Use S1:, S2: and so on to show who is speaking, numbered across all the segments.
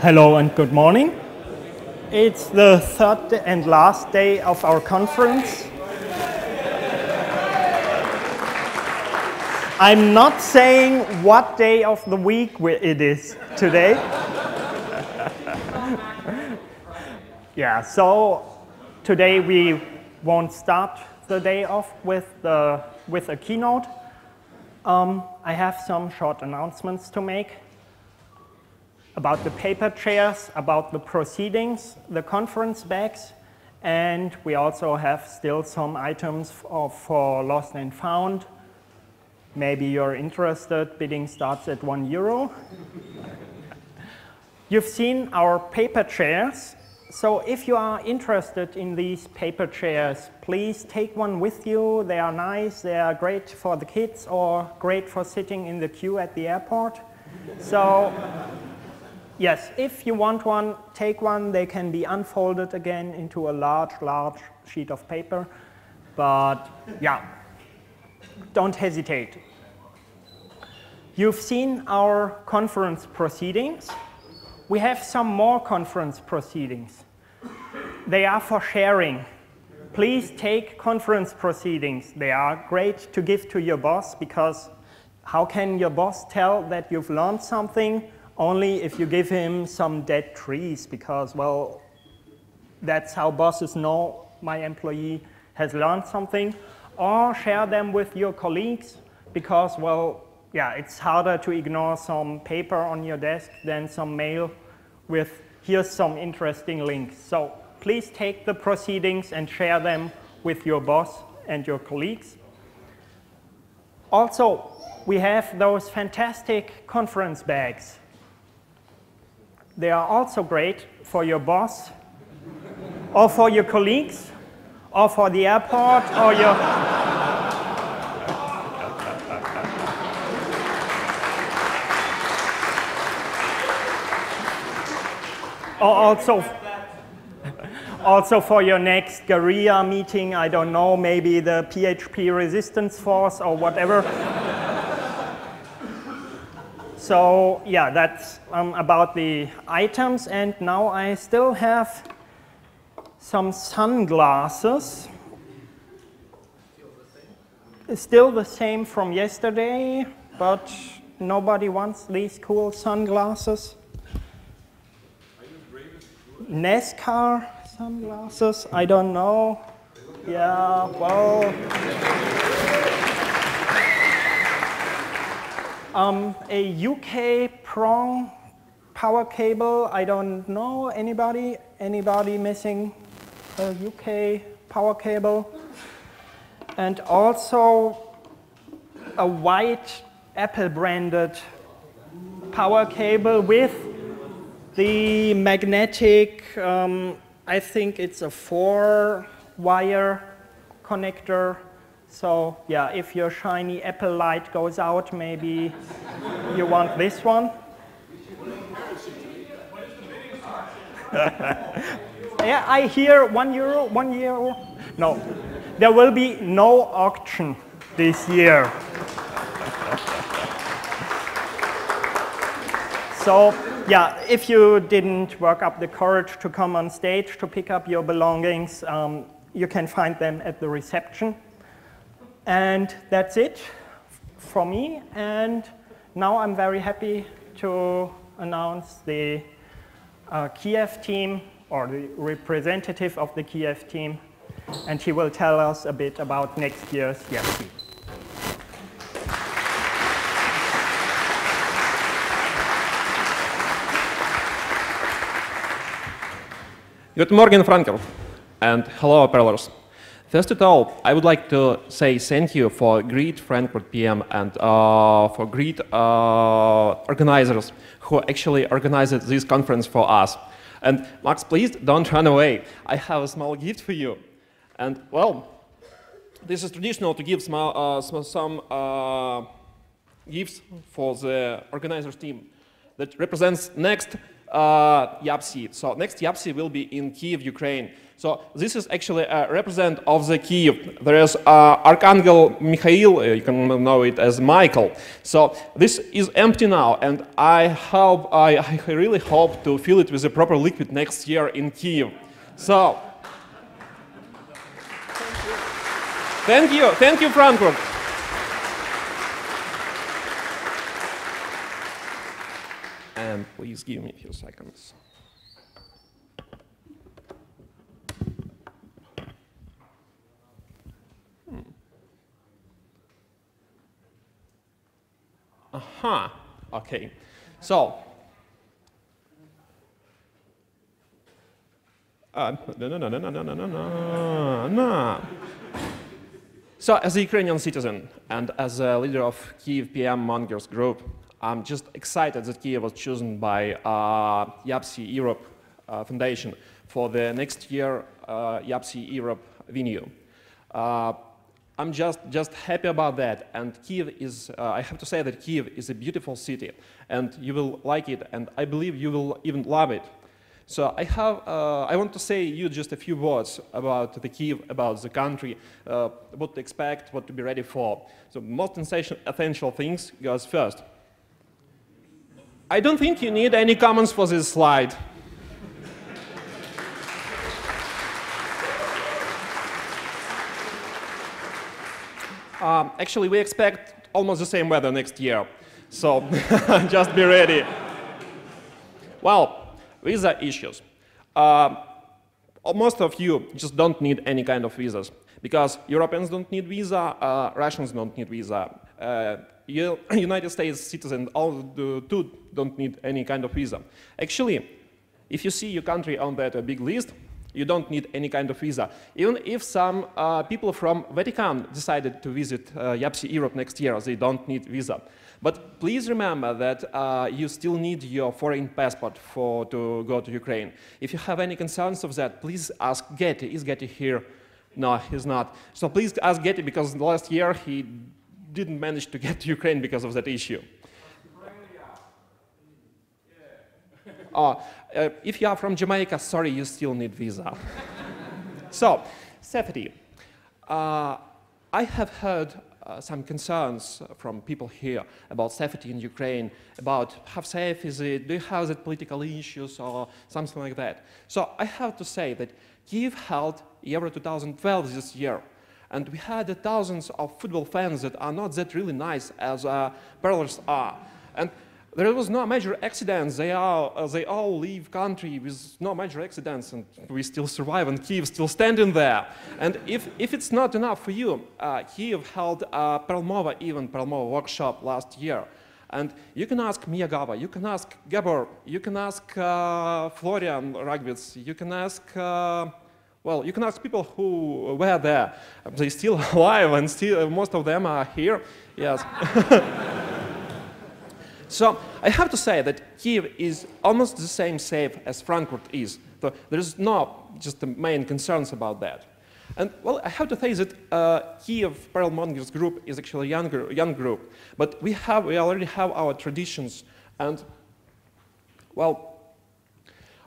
S1: Hello and good morning. It's the third and last day of our conference. I'm not saying what day of the week it is today. yeah, so today we won't start the day off with, the, with a keynote. Um, I have some short announcements to make about the paper chairs, about the proceedings, the conference bags, and we also have still some items for, uh, for lost and found. Maybe you're interested, bidding starts at one euro. You've seen our paper chairs. So if you are interested in these paper chairs, please take one with you. They are nice, they are great for the kids or great for sitting in the queue at the airport. So yes, if you want one, take one. They can be unfolded again into a large, large sheet of paper. But yeah, don't hesitate. You've seen our conference proceedings. We have some more conference proceedings. They are for sharing. Please take conference proceedings. They are great to give to your boss because how can your boss tell that you've learned something only if you give him some dead trees because, well, that's how bosses know my employee has learned something. Or share them with your colleagues because, well, yeah, it's harder to ignore some paper on your desk than some mail with here's some interesting links. So please take the proceedings and share them with your boss and your colleagues. Also, we have those fantastic conference bags. They are also great for your boss or for your colleagues or for the airport or your also also for your next guerrilla meeting, I don't know, maybe the PHP resistance force or whatever. So yeah, that's um, about the items. And now I still have some sunglasses. Still the same from yesterday, but nobody wants these cool sunglasses. NASCAR sunglasses, I don't know. Yeah, well. Um, a UK prong power cable, I don't know anybody, anybody missing a UK power cable. And also a white Apple branded power cable with the magnetic, um, I think it's a four wire connector so yeah, if your shiny Apple light goes out, maybe you want this one. yeah, I hear one euro, one euro. No, there will be no auction this year. so yeah, if you didn't work up the courage to come on stage to pick up your belongings, um, you can find them at the reception. And that's it for me. And now I'm very happy to announce the uh, Kiev team or the representative of the Kiev team. And he will tell us a bit about next year's YAPC.
S2: Good morning, Frankfurt, and hello, Perlers. First of all, I would like to say thank you for great Frankfurt PM and uh, for great uh, organizers who actually organized this conference for us. And Max, please don't run away. I have a small gift for you. And well, this is traditional to give small, uh, some uh, gifts for the organizers team that represents next uh, YAPC. So next YAPC will be in Kiev, Ukraine. So this is actually a represent of the Kiev. There is uh, Archangel Mikhail, uh, you can know it as Michael. So this is empty now, and I hope, I, I really hope to fill it with the proper liquid next year in Kiev. So, thank you, thank you, Frankfurt. And please give me a few seconds. Aha, uh -huh. okay. So, uh, no, no, no, no, no, no, no, no, no. So, as a Ukrainian citizen and as a leader of Kiev PM Mongers group, I'm just excited that Kiev was chosen by uh, YAPC Europe uh, Foundation for the next year uh, YAPC Europe venue. Uh, I'm just, just happy about that. And Kiev is, uh, I have to say that Kiev is a beautiful city and you will like it and I believe you will even love it. So I have, uh, I want to say you just a few words about the Kiev, about the country, uh, what to expect, what to be ready for. So most essential things goes first. I don't think you need any comments for this slide. Um, actually, we expect almost the same weather next year. So just be ready. Well, visa issues. Uh, most of you just don't need any kind of visas because Europeans don't need visa, uh, Russians don't need visa. Uh, United States citizens two don't need any kind of visa. Actually, if you see your country on that big list, you don't need any kind of visa. Even if some uh, people from Vatican decided to visit uh, YAPC Europe next year, they don't need visa. But please remember that uh, you still need your foreign passport for, to go to Ukraine. If you have any concerns of that, please ask Getty. Is Getty here? No, he's not. So please ask Getty because last year he didn't manage to get to Ukraine because of that issue. Uh, uh, if you are from Jamaica, sorry, you still need visa. so, safety. Uh, I have heard uh, some concerns from people here about safety in Ukraine, about how safe is it, do you have political issues or something like that. So I have to say that Kiev held Euro 2012 this year, and we had thousands of football fans that are not that really nice as uh, Belarus are. And there was no major accidents. They, are, uh, they all leave country with no major accidents, and we still survive, and Kiev still standing there. And if, if it's not enough for you, uh, Kiev held a Perlmova event, Perlmova workshop last year. And you can ask Miyagawa, you can ask Gabor, you can ask uh, Florian Ragwitz, you can ask, uh, well, you can ask people who were there. They're still alive, and still, most of them are here. Yes. So I have to say that Kiev is almost the same safe as Frankfurt is. So there is no just the main concerns about that. And well, I have to say that uh, Kiev Perl Mongers group is actually a younger, young group, but we have we already have our traditions, and well,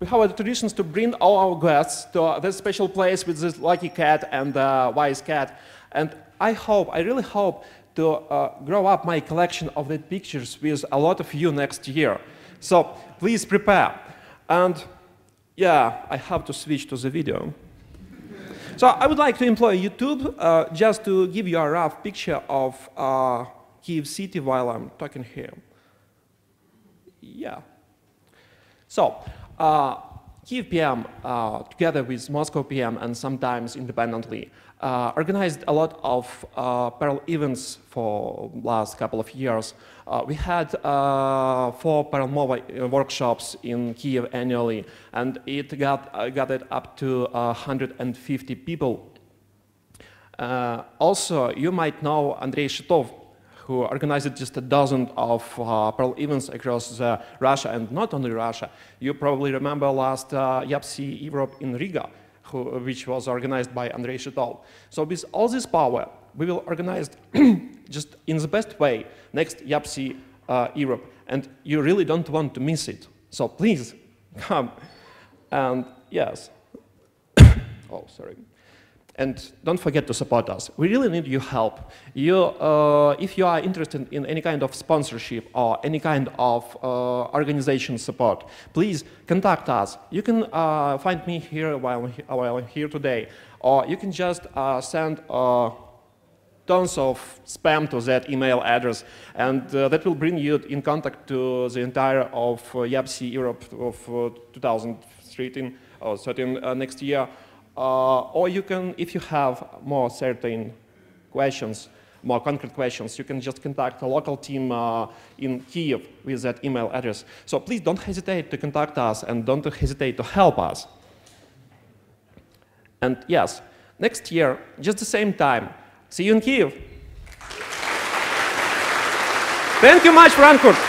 S2: we have traditions to bring all our guests to this special place with this lucky cat and uh, wise cat, and I hope, I really hope to uh, grow up my collection of the pictures with a lot of you next year. So please prepare. And yeah, I have to switch to the video. so I would like to employ YouTube uh, just to give you a rough picture of uh, Kiev city while I'm talking here. Yeah. So, Kiev PM, uh, together with Moscow PM and sometimes independently, uh, organized a lot of uh, Perl events for last couple of years. Uh, we had uh, four Perl Mova uh, workshops in Kiev annually, and it got, uh, it up to 150 people. also, you might know Andrei Shitov, who organized just a dozen of uh, events across uh, Russia and not only Russia. You probably remember last uh, Europe in Riga who, which was organized by Andrei Shitov. So with all this power, we will organize just in the best way next YAPC uh, Europe, and you really don't want to miss it. So please come. And yes. oh, sorry. And don't forget to support us. We really need your help. You, uh, if you are interested in any kind of sponsorship or any kind of uh, organization support, please contact us. You can uh, find me here while, while I'm here today, or you can just uh, send uh, tons of spam to that email address, and uh, that will bring you in contact to the entire of uh, YAPC Europe of uh, 2013 or 13 uh, next year. Uh, or you can, if you have more certain questions, more concrete questions, you can just contact a local team uh, in Kiev with that email address. So please don't hesitate to contact us and don't hesitate to help us. And yes, next year, just the same time, see you in Kiev. Thank you much, Frankfurt.